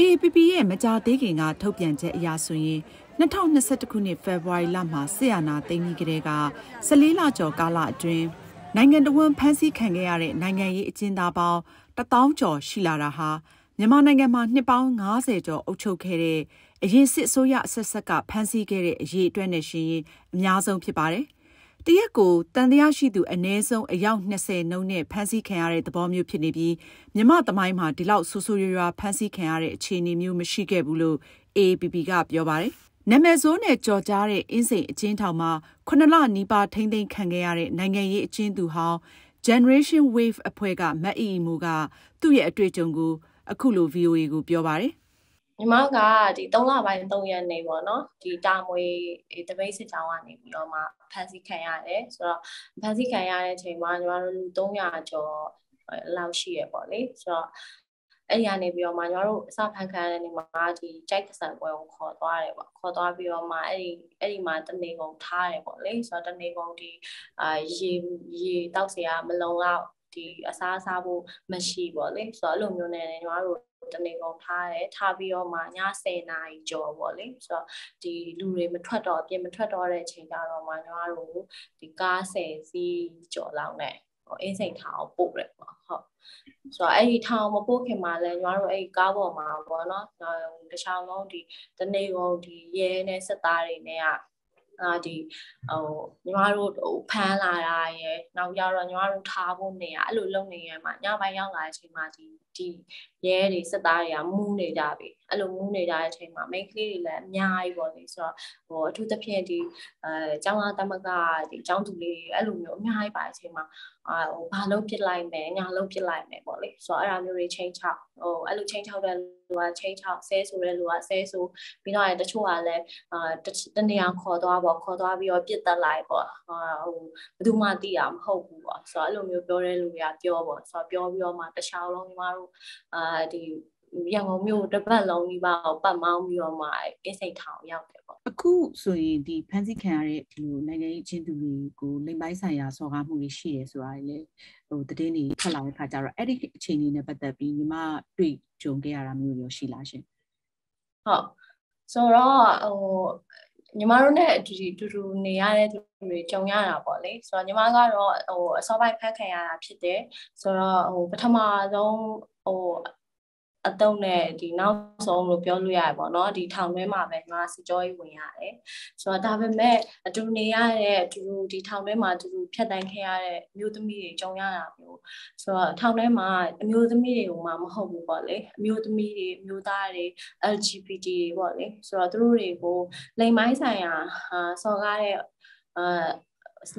AAPP ရဲ့မကြာသေးခင်ကထုတ်ပြန်ချက်အရဆိုရင်2021ခုနှစ်ဖေဖော်ဝါရီလမှာဆီယနာသိမ်းပြီးကတည်းက14လကျော်ကာလအတွင်းနိုင်ငံတော်ဝန်ဖမ်းဆီးခံခဲ့ရတဲ့နိုင်ငံရေးအကျဉ်းသားပေါင်း1000ကျော်ရှိလာတာဟာမြန်မာနိုင်ငံမှာနှစ်ပေါင်း90ကျော်အုပ်ချုပ်ခဲ့တဲ့အရင်စစ်အစိုးရအဆက်ဆက်ကဖမ်းဆီးခဲ့တဲ့အရေးအတွက်နဲ့ရှင်ရင်အများဆုံးဖြစ်ပါတယ် တရက်ကိုတန်တရားရှိသူအ ਨੇ ဆုံးအယောက်20နှုန်းနဲ့ဖမ်းဆီးခံရတဲ့သဘောမျိုးဖြစ်နေပြီးမြမသမိုင်းမှာဒီလောက်ဆူဆူရွရွဖမ်းဆီးခံရတဲ့အခြေအနေမျိုးမရှိခဲ့ဘူးလို့ AAPP ကပြောပါတယ်။နာမည်ဆိုးနဲ့ကြော်ကြားတဲ့အင်းစိန်အချင်းထောင်မှာခုနလနီးပါးထိမ့်သိမ်းခံခဲ့ရတဲ့နိုင်ငံရေးအချင်းသူဟောင်း Generation Wave အဖွဲ့ကမတ်အီအီမိုကသူ့ရဲ့အတွေ့အကြုံကိုအခုလို VOA ကိုပြောပါတယ်။ ညီမကဒီ3လပိုင်း3ရက်နေပေါ့နော်ဒီတာမွေတပိတ်စစ်ကြောင်းကနေပြီးတော့မှဖန်စီခံရတယ်ဆိုတော့ဖန်စီခံရတဲ့အချိန်မှာညီမတို့လူ300ကျော်လောက်ရှိရပေါ့လေဆိုတော့အဲ့ဒီကနေပြီးတော့မှညီမတို့အစဖန်ခံရတဲ့နေမှာဒီကြိုက်ကဆန်ပွဲကိုခေါ်သွားတယ်ပေါ့ခေါ်သွားပြီးတော့မှအဲ့ဒီအဲ့ဒီမှာတနေကုန်ထားတယ်ပေါ့လေဆိုတော့တနေကုန်ဒီအာရေရေတောက်เสียမလုံလောက်ဒီအစားအစာဖို့မရှိပေါ့လေဆိုတော့အဲ့လိုမျိုးနဲ့ညီမတို့ တနေကုန်ထားတယ်ထားပြီးတော့မှည10နာရီကျော်ပေါ့လေဆိုတော့ဒီလူတွေမထွက်တော့အပြင်မထွက်တော့တဲ့အချိန်ကြတော့မှညီမတို့ဒီကား10စီးကျော်လောက်နဲ့ဟိုအင်းစိန်ထောင်ပို့တယ်ပေါ့ဟုတ်ဆိုတော့အဲ့ဒီထောင်မပို့ခင်မှာလဲညီမတို့အဲ့ဒီကားပေါ်မှာပေါ့နော်တခြားလုံးဒီတနေကုန်ဒီရဲနဲ့စစ်သားတွေနဲ့ကအာဒီဟိုညီမတို့ဟိုဖမ်းလာတာရယ်နောက်ကြတော့ညီမတို့ထားဖို့နေရအဲ့လိုလုပ်နေရမှာညပိုင်းရောက်လာတဲ့အချိန်မှာဒီ ဒီရဲတွေစစ်သားတွေကမူးနေကြပြီအဲ့လိုမူးနေကြတဲ့အချိန်မှာ main ကလေးတွေလည်းအများကြီးပေါ့လေဆိုတော့ဟိုအထူးသဖြင့်ဒီအဲကျောင်းသားတမကဒီကျောင်းသူလေးတွေအဲ့လိုမျိုးအများကြီးပါအချိန်မှာအာဟိုဘာလို့ပြစ်လိုက်မယ်ညာလို့ပြစ်လိုက်မယ်ပေါ့လေဆိုတော့အဲ့ဒါမျိုးတွေချိန်ချောက်ဟိုအဲ့လိုချိန်ချောက်တဲ့လူကချိန်ချောက်ဆဲဆိုတဲ့လူကဆဲဆိုပြီးတော့တချို့ကလည်းအာတနေရာခေါ်သွားပေါ့ခေါ်သွားပြီးတော့ပြစ်တက်လိုက်ပေါ့ဟိုဘယ်သူမှသိတာမဟုတ်ဘူးပေါ့ဆိုတော့အဲ့လိုမျိုးပြောတဲ့လူတွေကပြောပေါ့ဆိုတော့ပြောပြီးတော့မှတခြားလုံးညီမတို့အာဒီရန်ကုန်မြို့တစ်ပတ်လုံးဒီပါကိုပတ်မောင်းပြီးတော့မှအင်းစိတ်ထောင်ရောက်တယ်ပေါ့အခုဆိုရင်ဒီဖန်စီခံရတဲ့ဒီလိုနိုင်ငံရေးချင်းသူတွေကိုလိမ်ပိုင်းဆိုင်ရာစော်ကားမှုတွေရှိတယ်ဆိုတာလေဟိုတည်င်းတွေထွက်လာတဲ့ခါကျတော့အဲ့ဒီအချိန်လေးနဲ့ပတ်သက်ပြီးညီမတွေ့ကြုံခဲ့ရတာမျိုးရောရှိလားရှင်ဟုတ်ဆိုတော့ဟို ညီမတို့နဲ့ဒီတူတူနေရတဲ့သူတွေကြုံရတာပေါ့လေဆိုတော့ညီမကတော့ဟိုအစောပိုင်းဖက်ခံရတာဖြစ်တယ်ဆိုတော့ဟိုပထမဆုံးဟို အတုံးနဲ့ဒီနောက်ဆုံးလို့ပြောလို့ရတယ်ပေါ့နော်ဒီထောင်ထဲမှာပဲငါစကြောကြီးဝင်ရတယ်ဆိုတော့ဒါပေမဲ့အတူနေရတဲ့အတူဒီထောင်ထဲမှာအတူဖြတ်တန်းခဲ့ရတဲ့မျိုးသမီးတွေကြုံရတာမျိုးဆိုတော့ထောင်ထဲမှာအမျိုးသမီးတွေကိုမှမဟုတ်ဘူးပေါ့လေအမျိုးသမီးတွေအမျိုးသားတွေ LGBT တွေပေါ့လေဆိုတော့သူတို့တွေကိုလိမ်မိုင်းဆိုင်ရာစော်ကားတဲ့အာ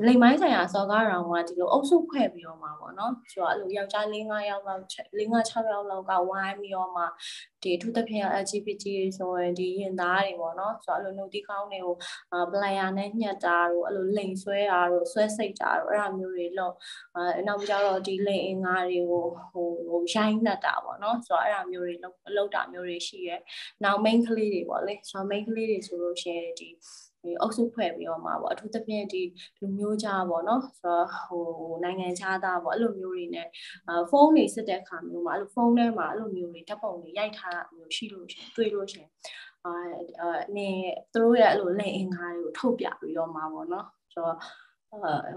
လိမ်မိုင်းဆိုင်ရာစော်ကားရောင်ကဒီလိုအုပ်စုဖွဲ့ပြီးတော့မှာပေါ့နော်ဆိုတော့အဲ့လိုယောက်ျား၄၅ယောက်လောက်၄၅6ယောက်လောက်ကဝိုင်းပြီးတော့မှဒီအထူးသဖြင့် LGBT ဆိုရင်ဒီရင်သားတွေပေါ့နော်ဆိုတော့အဲ့လိုနှုတ်တီးကောင်းတွေကိုပလန်ယာနဲ့ညှက်တာတို့အဲ့လိုလိမ်ဆွဲတာတို့ဆွဲစိတ်တာတို့အဲ့ဒါမျိုးတွေလုပ်အဲနောက်ပြီးတော့ဒီလိမ်အင်္ဂါတွေကိုဟိုဟိုရိုင်းနှက်တာပေါ့နော်ဆိုတော့အဲ့ဒါမျိုးတွေလုပ်လုပ်တာမျိုးတွေရှိရဲနောက် main ကလေးတွေပေါ့လေဆိုတော့ main ကလေးတွေဆိုလို့ရှိရင်ဒီဒီ အုပ်စုဖွဲ့ပြီးတော့မှာပေါ့အထူးသဖြင့်ဒီလူမျိုးကြားပေါ့နော်ဆိုတော့ဟိုနိုင်ငံခြားသားပေါ့အဲ့လိုမျိုးတွေနဲ့ဖုန်းတွေစစ်တဲ့အခါမျိုးမှာအဲ့လိုဖုန်းထဲမှာအဲ့လိုမျိုးတွေဓာတ်ပုံတွေရိုက်ထားတာမျိုးရှိလို့ရှင်တွေ့လို့ရှင်အာအနေသူတို့ရဲ့အဲ့လိုလက်အင်္ဂါတွေကိုထုတ်ပြပြီးတော့မှာပေါ့နော်ဆိုတော့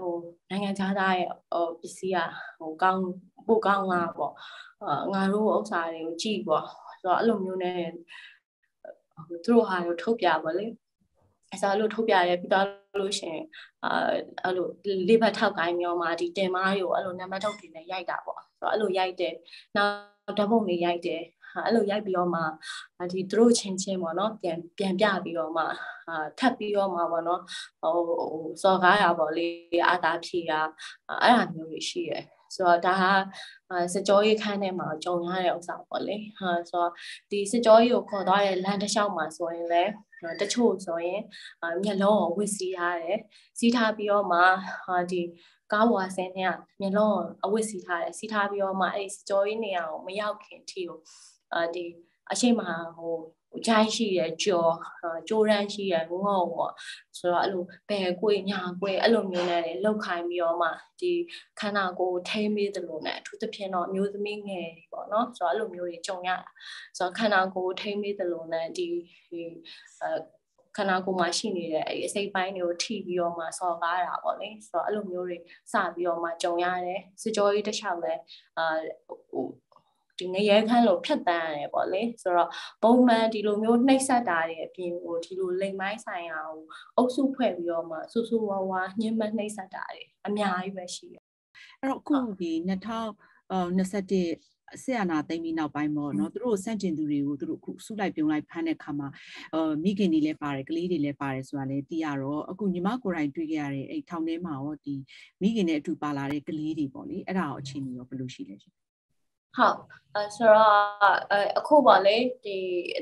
ဟိုနိုင်ငံခြားသားရဲ့ဟိုပစ္စည်းကဟိုကောင်းပို့ကောင်းလာပေါ့ငါတို့ဥစ္စာတွေကိုကြည့်ပေါ့ဆိုတော့အဲ့လိုမျိုးနဲ့သူတို့ဟာကိုထုတ်ပြပါလေ အစားလို့ထုတ်ပြရဲပြီးတော့လို့ရှင်အာအဲ့လိုလေးဘတ်ထောက်ကိုင်းမျိုးမှာဒီတင်မားတွေကိုအဲ့လိုနံပါတ်ထုတ်တွေနဲ့ရိုက်တာပေါ့ဆိုတော့အဲ့လိုရိုက်တယ်နောက်ဓာတ်ပုံတွေရိုက်တယ်အဲ့လိုရိုက်ပြီးတော့မှဒီသူတို့ချင်းချင်းပေါ့နော်ပြန်ပြန်ပြပြီးတော့မှအာထပ်ပြီးတော့မှပေါ့နော်ဟိုစော်ကားရပေါ့လေအာသာဖြေတာအဲ့ဒါမျိုးတွေရှိတယ် ဆိုတော့ဒါဟာစကြောရေးခန်းထဲမှာကြုံရတဲ့ဥစ္စာပေါ့လေဟာဆိုတော့ဒီစကြောရေးကိုခေါ်သွားတဲ့လမ်းတစ်လျှောက်မှာဆိုရင်လည်းတချို့ဆိုရင်မျက်လုံးကိုဝစ်စီးထားတယ်စီးထားပြီးတော့မှဟာဒီကားပေါ်ဆင်းတဲ့မျက်လုံးအဝစ်စီးထားတယ်စီးထားပြီးတော့မှအဲ့ဒီစကြောရေးနေရာကိုမရောက်ခင်ထိကိုအာဒီအရှိမဟို ဂျိုင်းရှိရကြော်ကြိုးရမ်းရှိရငုံပေါ့ဆိုတော့အဲ့လိုဘယ်ကွေညာကွေအဲ့လိုမျိုးနဲ့လောက်ခိုင်းပြီးတော့မှဒီခန္ဓာကိုယ်ထိမ့်ပြီးသလိုနဲ့အထူးသဖြင့်တော့မျိုးသမီးငယ်တွေပေါ့နော်ဆိုတော့အဲ့လိုမျိုးတွေကြုံရတာဆိုတော့ခန္ဓာကိုယ်ထိမ့်ပြီးသလိုနဲ့ဒီအဲခန္ဓာကိုယ်မှာရှိနေတဲ့အဲ့အစိတ်ပိုင်းတွေကိုထိပြီးတော့မှစော်ကားတာပေါ့လေဆိုတော့အဲ့လိုမျိုးတွေစပြီးတော့မှကြုံရတယ်စစ်ကြောရေးတစ်လျှောက်လဲအာဟို ဒီငရဲခန်းလို့ဖြတ်တန်းရတယ်ပေါ့လေဆိုတော့ပုံမှန်ဒီလိုမျိုးနှိပ်စက်တာတွေအပြင်ကိုဒီလိုလိမ်မိုင်းဆိုင်ရာကိုအုပ်စုဖွဲ့ပြီးတော့မှဆူဆူဝါဝါညှဉ်းပန်းနှိပ်စက်တာတွေအများကြီးပဲရှိတယ်အဲ့တော့အခုဒီ2021ဆက်အနာသိမ့်ပြီးနောက်ပိုင်းပေါ့နော်သူတို့စန့်ကျင်သူတွေကိုသူတို့အခုစုလိုက်ပြုံလိုက်ဖမ်းတဲ့ခါမှာအာမိခင်တွေလည်းပါတယ်ကလေးတွေလည်းပါတယ်ဆိုတာလည်းသိရတော့အခုညီမကိုယ်တိုင်တွေ့ခဲ့ရတဲ့အဲ့ထောင်ထဲမှာရောဒီမိခင်နဲ့အတူပါလာတဲ့ကလေးတွေပေါ့လေအဲ့ဒါရောအခြေအနေရောဘယ်လိုရှိလဲရှင် ဟုတ်အဲဆိုတော့အခုပေါ့လေဒီ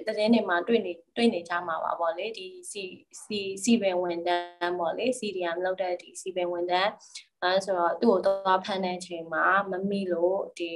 သတင်းတွေမှာတွေ့နေတွေ့နေကြမှာပါပေါ့လေဒီစီစီစီပင်ဝန်တန်းပေါ့လေ CDM လောက်တဲ့ဒီစီပင်ဝန်တန်းအဲဆိုတော့သူ့ကိုတော့ဖမ်းတဲ့အချိန်မှာမမိလို့ဒီ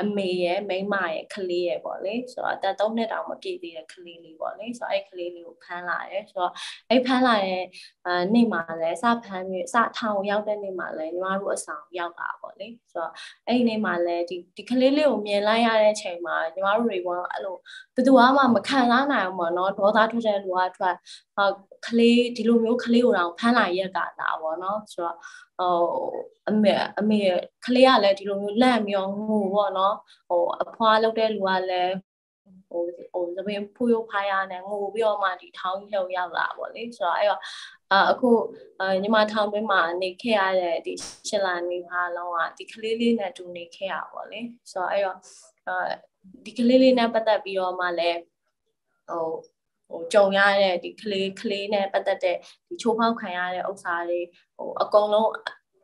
အမေရဲ့မိန်းမရဲ့ကလေးရဲ့ပေါ့လေဆိုတော့အသက်3နှစ်တောင်မပြည့်သေးတဲ့ကလေးလေးပေါ့လေဆိုတော့အဲ့ကလေးလေးကိုဖမ်းလာတယ်ဆိုတော့အဲ့ဖမ်းလာတဲ့အာနေ့မှာလည်းစဖမ်းပြီးစထောင်ရောက်တဲ့နေ့မှာလည်းညီမတို့အဆောင်ရောက်လာပေါ့လေဆိုတော့အဲ့ဒီနေ့မှာလည်းဒီဒီကလေးလေးကိုမြင်လိုက်ရတဲ့အချိန်မှာညီမတို့တွေကအဲ့လိုဘယ်သူမှမခံစားနိုင်အောင်ပေါ့နော်ဒေါသထွက်တဲ့လူကထွက်ဟာကလေးဒီလိုမျိုးကလေးကိုတော့ဖမ်းလာရက်ကလာပေါ့နော်ဆိုတော့ ဟိုအမေအမေကလေးကလည်းဒီလိုမျိုးလန့်ပြီးတော့ငိုပေါ့နော်ဟိုအဖွားလုပ်တဲ့လူကလည်းဟိုဟိုသမင်ဖူးရိုးဖားရနဲ့ငိုပြီးတော့မှဒီထောင်းကြီးလောက်ရောက်လာပေါ့လေဆိုတော့အဲ့တော့အခုညီမထောင်တွင်းမှာနေခဲ့ရတဲ့ဒီရှစ်လနေဖားလုံးကဒီကလေးလေးနဲ့တူနေခဲ့ရပါလေဆိုတော့အဲ့တော့ဒီကလေးလေးနဲ့ပတ်သက်ပြီးတော့မှလည်းဟို ဟိုကြုံရတဲ့ဒီကလေးကလေးနဲ့ပတ်သက်တဲ့ဒီချိုးဖောက်ခံရတဲ့ဥစ္စာတွေဟိုအကုန်လုံး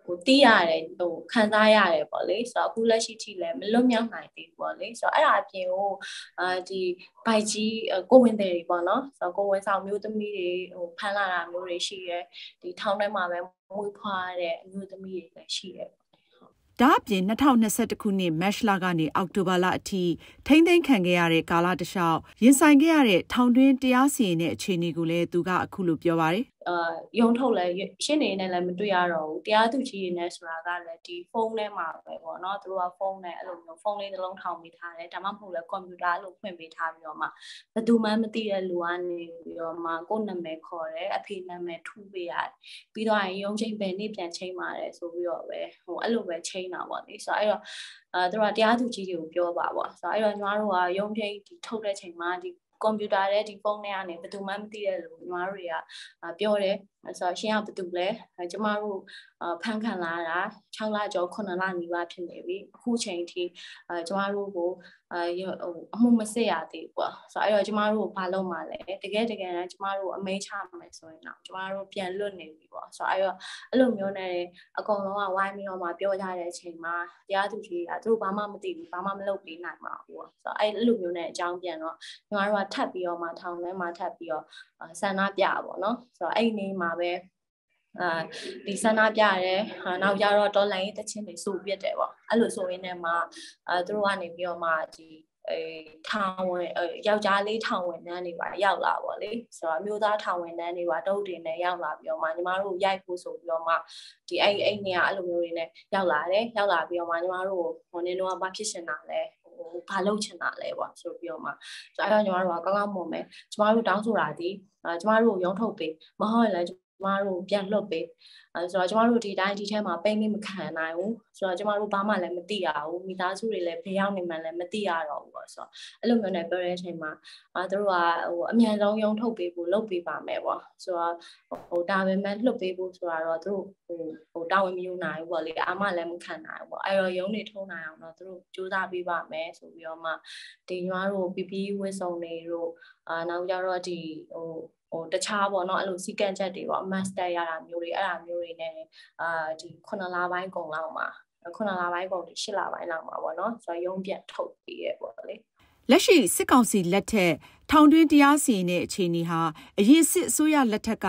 ဟိုတီးရတယ်ဟိုခံစားရတယ်ပေါ့လေဆိုတော့အခုလက်ရှိထိလည်းမလွတ်မြောက်နိုင်သေးဘူးပေါ့လေဆိုတော့အဲ့ဒါအပြင်ကိုအာဒီဘိုက်ကြီးကိုဝင်တယ်တွေပေါ့နော်ဆိုတော့ကိုဝင်ဆောင်မျိုးသမီးတွေဟိုဖမ်းလာတာမျိုးတွေရှိရဲဒီထောင်းထဲမှာပဲမွေးဖွားတဲ့အမျိုးသမီးတွေလည်းရှိရဲ ဒါအပြင်2021ခုနှစ်မတ်လကနေအောက်တိုဘာလအထိထိမ့်သိမ်းခံခဲ့ရတဲ့ကာလတလျှောက်ရင်ဆိုင်ခဲ့ရတဲ့ထောင်တွင်းတရားစီရင်တဲ့အခြေအနေကိုလည်းသူကအခုလိုပြောပါတယ်အာရုံထုတ်လဲရှင်းနေနဲ့လည်းမတွေ့ရတော့ဘူးတရားသူကြီးနေဆိုတာကလည်းဒီဖုန်းထဲမှာပဲပေါ့နော်သူတို့ကဖုန်းနဲ့အဲ့လိုမျိုးဖုန်းလေးတစ်လုံးထောင်ပေးထားတယ်ဒါမှမဟုတ်လဲကွန်ပျူတာအဲ့လိုဖွင့်ပေးထားပြီးတော့မှဘယ်သူမှမသိတဲ့လူကနေပြီးတော့မှကိုယ်နာမည်ခေါ်တယ်အဖေနာမည်ထူးပေးရတယ်ပြီးတော့ရုံချိန်ပဲနေ့ပြန်ချိန်ပါတယ်ဆိုပြီးတော့ပဲဟိုအဲ့လိုပဲချိန်တာပေါ့လေဆိုတော့အဲ့တော့အဲသူတို့ကတရားသူကြီးတွေကိုပြောပါပေါ့ဆိုတော့အဲ့တော့ညီမတို့ကရုံချိန်ဒီထုတ်တဲ့ချိန်မှာဒီ ကွန်ပျူတာနဲ့ဒီဖုန်းထဲကနေဘယ်သူမှမသိတဲ့လူညီမတို့တွေကပြောတယ်ဆိုတော့ရှင်းအောင်ဘယ်သူလဲကျမတို့ဖန်ခံလာတာ6လကျော်9လနီးပါးဖြစ်နေပြီအခုချိန်ထိကျမတို့ကိုအဲအမှုမစစ်ရသေးဘူးပေါ့ဆိုတော့အဲ့တော့ကျမတို့ကိုဘာလုပ်မှလဲတကယ်တကယ်ကျမတို့အမိန့်ချမယ်ဆိုရင်တော့ကျမတို့ပြန်လွတ်နေပြီပေါ့ဆိုတော့အဲ့တော့အဲ့လိုမျိုးနဲ့အကုန်လုံးကဝိုင်းပြီးတော့မှပြောကြတဲ့အချိန်မှာတရားသူကြီးကသူတို့ဘာမှမသိဘူးဘာမှမလုပ်ပေးနိုင်ပါဘူးပေါ့ဆိုတော့အဲ့လိုမျိုးနဲ့အကြောင်းပြန်တော့ကျမတို့ကထပ်ပြီးတော့မှထောင်ထဲမှာထပ်ပြီးတော့ဆန္ဒပြပေါ့နော်ဆိုတော့အဲ့ဒီနေ့မှာပဲအာဒီဆန္ဒပြရတယ်ဟာနောက်ကြတော့ဒေါ်လာရေးတချင်းတွေစုပြစ်တယ်ပေါ့အဲ့လိုဆိုရင်းနဲ့မှအဲသူတို့ကနေပြီးတော့မှဒီအဲထောင်ဝင်ယောက်ျားလေးထောင်ဝင်တန်းတွေပါရောက်လာပေါ့လေဆိုတော့အမျိုးသားထောင်ဝင်တန်းတွေပါတုတ်တင်နဲ့ရောက်လာပြီးတော့မှညီမတို့ရိုက်ဖို့ဆိုပြီးတော့မှဒီအဲ့အဲ့နေရအဲ့လိုမျိုးတွေနဲ့ရောက်လာတယ်ရောက်လာပြီးတော့မှညီမတို့ဟိုနင်းတော့ဘာဖြစ်ရှင်တာလဲဟို ဘာလုပ်ချင်တာလဲပေါ့ဆိုပြီးတော့မှဆိုတော့ညီမတို့ကကောင်းကောင်းမွန်မယ်ညီမတို့တောင်းဆိုတာဒီညီမတို့ရုံထုတ်ပေးမဟုတ်ရင်လည်း ကျမတို့ပြန်လွတ်ပေးအဲဆိုတော့ကျမတို့ဒီတိုင်းဒီထဲမှာပိတ်မိမခံနိုင်ဘူးဆိုတော့ကျမတို့ဘာမှလည်းမသိရဘူးမိသားစုတွေလည်းဘယ်ရောက်နေမှလည်းမသိရတော့ဘူးပေါ့ဆိုတော့အဲ့လိုမျိုးနဲ့ပြောတဲ့အချိန်မှာအာတို့ကဟိုအမြန်ဆုံးရုံထုတ်ပေးဖို့လုပ်ပေးပါမယ်ပေါ့ဆိုတော့ဟိုဒါပေမဲ့လွတ်ပေးဖို့ဆိုတာတော့တို့ဟိုဟိုတာဝန်မယူနိုင်ဘူးပေါ့လေအာမလည်းမခံနိုင်ဘူးပေါ့အဲ့တော့ရုံးနေထုံးနိုင်အောင်တော့တို့စူးစမ်းပေးပါမယ်ဆိုပြီးတော့မှဒီညီမတို့ PPE ဝတ်စုံတွေတို့အာနောက်ကြတော့ဒီဟို ဟိုတခြားပေါ့နော်အဲ့လိုစီကံချက်တွေပေါ့ master ရတာမျိုးတွေအဲ့ဒါမျိုးတွေနဲ့အာဒီ9လပိုင်းကုန်လောက်မှာ9လပိုင်းကုန်ဒီ10လပိုင်းလောက်မှာပေါ့နော်ဆိုတော့ရုံးပြတ်ထုတ်ပြီးရပေါ့လေလက်ရှိစစ်ကောင်စီလက်ထက်ထောင်တွင်းတရားစီရင်တဲ့အခြေအနေဟာအရင်စစ်အစိုးရလက်ထက်က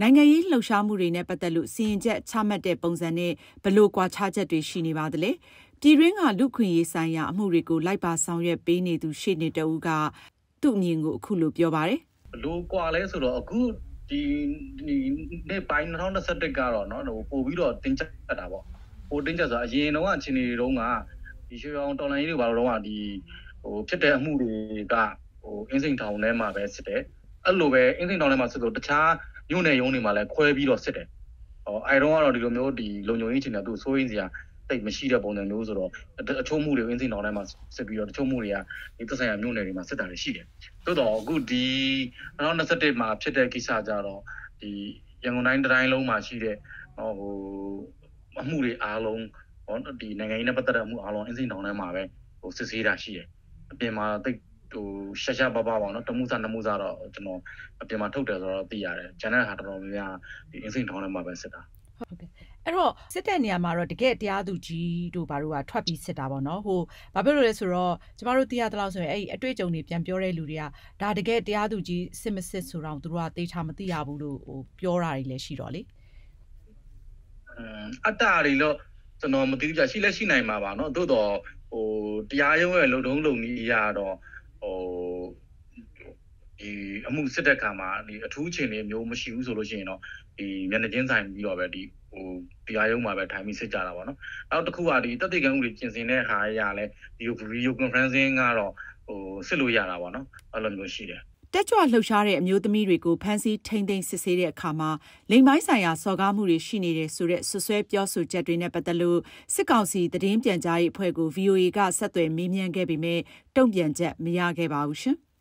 နိုင်ငံရေးလှုပ်ရှားမှုတွေနဲ့ပတ်သက်လို့စီရင်ချက်ချမှတ်တဲ့ပုံစံနဲ့ဘလို့ကွာခြားချက်တွေရှိနေပါသလဲပြည်တွင်းကလူခွင့်ရေးဆိုင်ရာအမှုတွေကိုလိုက်ပါဆောင်ရွက်ပေးနေသူရှေ့နေတဦးကသူ့အမြင်ကိုအခုလိုပြောပါတယ် ဘလို့ကွာလဲဆိုတော့အခုဒီဒီနေ့ပိုင်း2021ကတော့เนาะပို့ပြီးတော့တင်းကျပ်တာပေါ့ပိုတင်းကျပ်ဆိုအရင်တော့အချိန်တွေတုန်းကဒီရွှေအောင်တော်လိုင်းကြီးတွေဘာလို့တော့ဒီဟိုဖြစ်တဲ့အမှုတွေကဟိုအင်းစိန်ထောင်ထဲမှာပဲစစ်တယ်အဲ့လိုပဲအင်းစိန်ထောင်ထဲမှာစစ်လို့တခြားမြို့နယ်ရုံးတွေမှာလည်းခွဲပြီးတော့စစ်တယ်ဟောအဲတော့ကတော့ဒီလိုမျိုးဒီလုံခြုံရေးအခြေအနေသူစိုးရင်းစရာ တိတ်မရှိတဲ့ပုံစံမျိုးဆိုတော့အချို့မှုတွေအင်းစိန်တောင်ထဲမှာစစ်ပြီးတော့တချို့မှုတွေကဒီသက်ဆိုင်ရာမြို့နယ်တွေမှာစစ်တာတွေရှိတယ်။သို့တော့အခုဒီ2021မှာဖြစ်တဲ့ကိစ္စကြတော့ဒီရန်ကုန်တိုင်းတိုင်းလုံးမှာရှိတဲ့ဟိုအမှုတွေအားလုံးဟောဒီနိုင်ငံရေးနဲ့ပတ်သက်တဲ့အမှုအားလုံးအင်းစိန်တောင်ထဲမှာပဲဟိုစစ်ဆေးတာရှိတယ်။အပြင်မှာတိတ်ဟိုရှာရှာပါပါပါနော်တမှုစားနမှုစားတော့ကျွန်တော်အပြင်မှာထုတ်တယ်ဆိုတော့သိရတယ်။ကျန်တဲ့ဟာတော်တော်များများဒီအင်းစိန်တောင်ထဲမှာပဲစစ်တာ။ဟုတ်ကဲ့ အဲ့တော့စစ်တဲ့နေရာမှာတော့တကယ်တရားသူကြီးတို့ဘာလို့ကထွက်ပြီးစစ်တာပေါ့နော်ဟိုဘာဖြစ်လို့လဲဆိုတော့ကျမတို့သိရသလောက်ဆိုရင်အဲ့အတွေ့အကြုံတွေပြန်ပြောတဲ့လူတွေကဒါတကယ်တရားသူကြီးစစ်မစစ်ဆိုတော့သူတို့ကသေချာမသိရဘူးလို့ဟိုပြောတာတွေလည်းရှိတော့လေအတ္တတွေလို့ကျွန်တော်မသိဘူးကြရှိလက်ရှိနိုင်မှာပါเนาะသို့တော့ဟိုတရားရုံးရဲ့လုံတုံးလုံနည်းအရာတော့ဟို ဒီအမှုစစ်တဲ့ခါမှာဒီအထူးအခြေအနေမျိုးမရှိဘူးဆိုလို့ရှိရင်တော့ဒီမျက်နှာချင်းဆိုင်ပြီးတော့ပဲဒီဟိုတရားရုံးမှာပဲထိုင်ပြီးစစ်ကြတာပေါ့နော်နောက်တစ်ခုကဒီတက်တေကံဥတွေကျင်စင်တဲ့ဟာရလဲဒီ video conferencing ကတော့ဟိုစစ်လို့ရတာပေါ့နော်အဲ့လိုမျိုးရှိတယ်တက်ကြွလှုပ်ရှားတဲ့အမျိုးသမီးတွေကိုဖမ်းဆီးထိန်းသိမ်းစစ်ဆေးတဲ့အခါမှာလိမ်ပိုင်းဆိုင်ရာစော်ကားမှုတွေရှိနေတဲ့ဆိုတဲ့ဆွဆွဲပြောဆိုချက်တွေနဲ့ပတ်သက်လို့စစ်ကောင်စီသတင်းပြန်ကြားရေးအဖွဲ့ကို VOA ကဆက်သွယ်မေးမြန်းခဲ့ပေမဲ့တုံ့ပြန်ချက်မရခဲ့ပါဘူးရှင်။